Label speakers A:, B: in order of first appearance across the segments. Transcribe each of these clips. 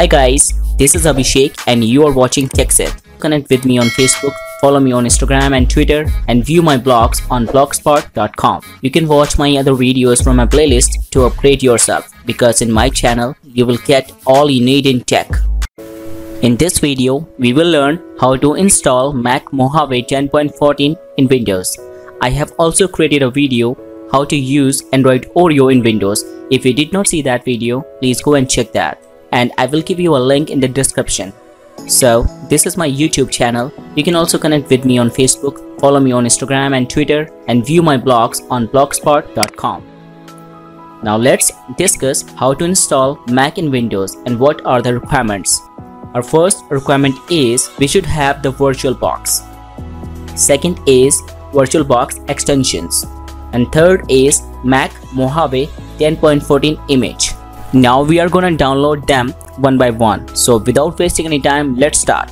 A: Hi guys, this is Abhishek and you are watching TechSet. Connect with me on Facebook, follow me on Instagram and Twitter and view my blogs on blogspot.com. You can watch my other videos from my playlist to upgrade yourself because in my channel you will get all you need in tech. In this video, we will learn how to install Mac Mojave 10.14 in Windows. I have also created a video how to use Android Oreo in Windows. If you did not see that video, please go and check that and I will give you a link in the description. So, this is my YouTube channel. You can also connect with me on Facebook, follow me on Instagram and Twitter, and view my blogs on blogspot.com. Now, let's discuss how to install Mac in Windows and what are the requirements. Our first requirement is we should have the VirtualBox. Second is VirtualBox extensions. And third is Mac Mojave 10.14 image. Now we are gonna download them one by one. So without wasting any time, let's start.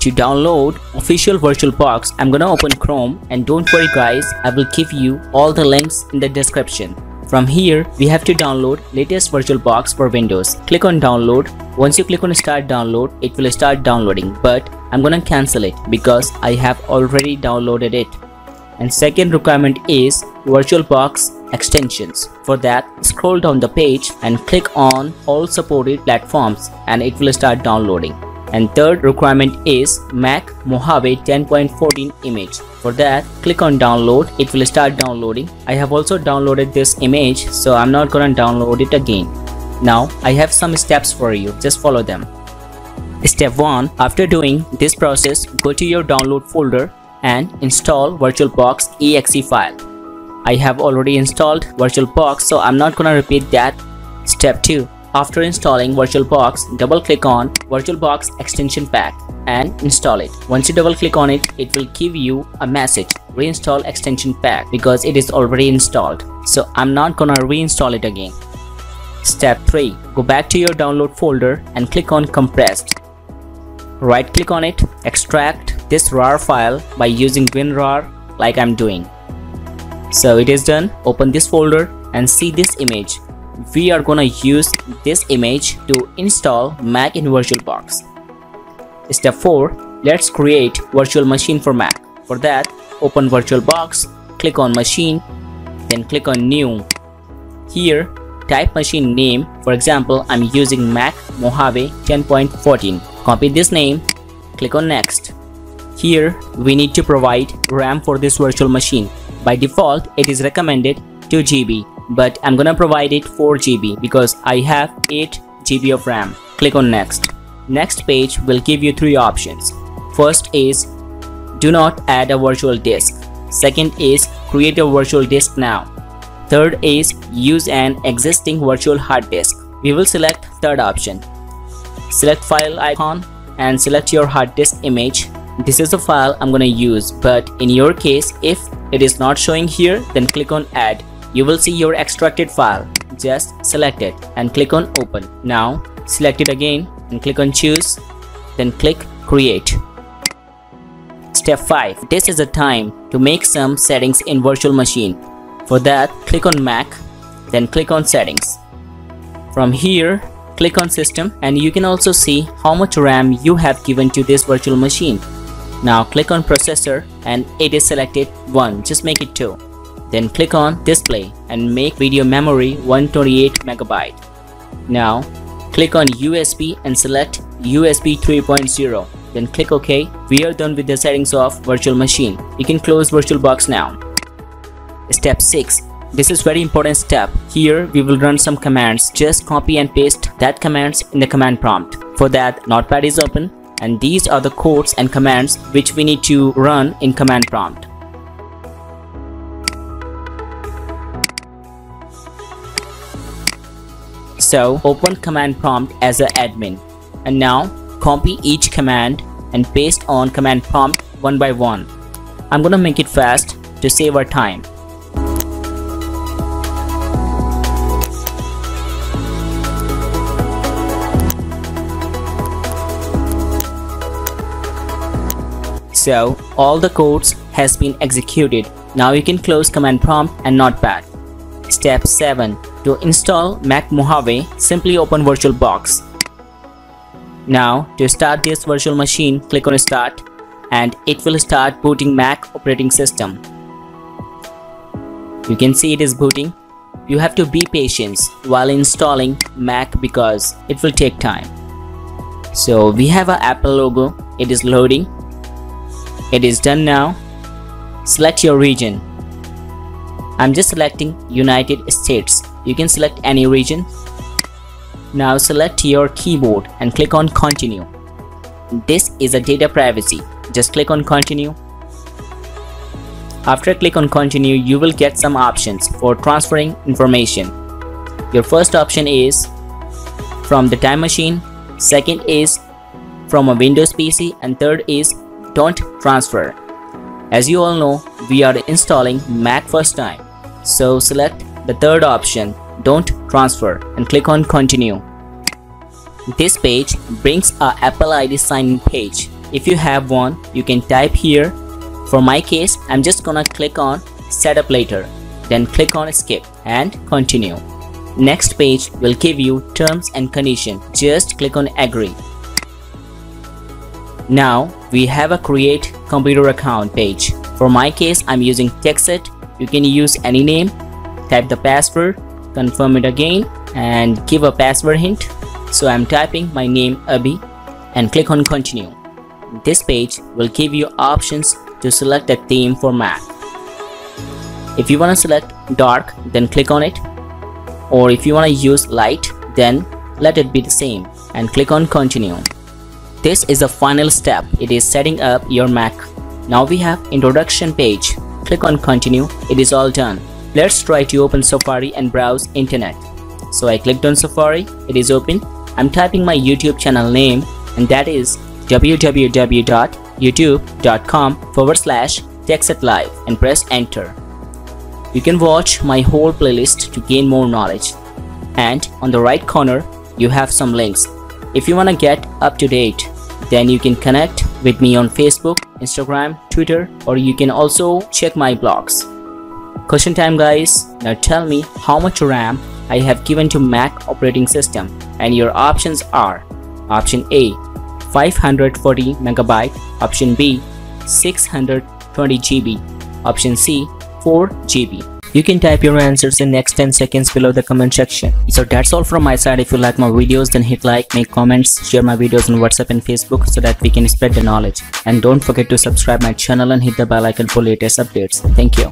A: To download official VirtualBox, I'm gonna open Chrome and don't worry guys, I will give you all the links in the description. From here, we have to download latest VirtualBox for Windows. Click on download. Once you click on start download, it will start downloading but I'm gonna cancel it because I have already downloaded it. And second requirement is VirtualBox extensions. For that, scroll down the page and click on all supported platforms and it will start downloading. And third requirement is Mac Mojave 10.14 image. For that, click on download. It will start downloading. I have also downloaded this image, so I'm not gonna download it again. Now, I have some steps for you. Just follow them. Step 1. After doing this process, go to your download folder and install VirtualBox exe file. I have already installed VirtualBox, so I'm not gonna repeat that. Step 2 after installing VirtualBox, double-click on VirtualBox extension pack and install it. Once you double-click on it, it will give you a message reinstall extension pack because it is already installed. So I'm not gonna reinstall it again. Step 3. Go back to your download folder and click on compressed. Right click on it, extract this RAR file by using WinRAR like I'm doing. So it is done. Open this folder and see this image we are gonna use this image to install Mac in VirtualBox. Step 4. Let's create virtual machine for Mac. For that, open VirtualBox, click on machine, then click on new. Here, type machine name. For example, I'm using Mac Mojave 10.14. Copy this name, click on next. Here, we need to provide RAM for this virtual machine. By default, it is recommended 2 GB but I'm gonna provide it 4 GB because I have 8 GB of RAM. Click on next. Next page will give you three options. First is do not add a virtual disk. Second is create a virtual disk now. Third is use an existing virtual hard disk. We will select third option. Select file icon and select your hard disk image. This is the file I'm gonna use but in your case if it is not showing here then click on add you will see your extracted file. Just select it and click on open. Now select it again and click on choose then click create. Step 5. This is the time to make some settings in virtual machine. For that click on Mac then click on settings. From here click on system and you can also see how much RAM you have given to this virtual machine. Now click on processor and it is selected 1 just make it 2. Then click on display and make video memory 128 megabyte. Now click on USB and select USB 3.0. Then click OK. We are done with the settings of virtual machine. You can close VirtualBox now. Step 6. This is very important step. Here we will run some commands. Just copy and paste that commands in the command prompt. For that notepad is open and these are the codes and commands which we need to run in command prompt. So open command prompt as an admin. And now copy each command and paste on command prompt one by one. I'm gonna make it fast to save our time. So all the codes has been executed. Now you can close command prompt and notepad. Step 7. To install Mac Mojave, simply open VirtualBox. Now to start this virtual machine, click on start and it will start booting Mac operating system. You can see it is booting. You have to be patient while installing Mac because it will take time. So we have a Apple logo. It is loading. It is done now. Select your region. I'm just selecting United States. You can select any region. Now select your keyboard and click on continue. This is a data privacy. Just click on continue after click on continue, you will get some options for transferring information. Your first option is from the time machine, second is from a Windows PC and third is don't transfer. As you all know, we are installing Mac first time. So select the third option, don't transfer and click on continue. This page brings a Apple ID sign-in page. If you have one, you can type here for my case, I'm just gonna click on setup later, then click on skip and continue. Next page will give you terms and condition. Just click on agree. Now we have a create computer account page. For my case, I'm using TechSet. You can use any name, type the password, confirm it again and give a password hint. So I'm typing my name Abhi and click on continue. This page will give you options to select a theme for Mac. If you want to select dark, then click on it. Or if you want to use light, then let it be the same and click on continue. This is the final step. It is setting up your Mac. Now we have introduction page. Click on continue. It is all done. Let's try to open Safari and browse internet. So I clicked on Safari. It is open. I'm typing my YouTube channel name and that is www.youtube.com forward slash live and press enter. You can watch my whole playlist to gain more knowledge. And on the right corner, you have some links. If you want to get up to date, then you can connect with me on Facebook, Instagram, Twitter, or you can also check my blogs. Question time guys, now tell me how much RAM I have given to Mac operating system and your options are Option A 540 megabyte, option B 620 GB, option C 4 GB. You can type your answers in next 10 seconds below the comment section. So that's all from my side. If you like my videos then hit like, make comments, share my videos on WhatsApp and Facebook so that we can spread the knowledge. And don't forget to subscribe my channel and hit the bell icon for latest updates. Thank you.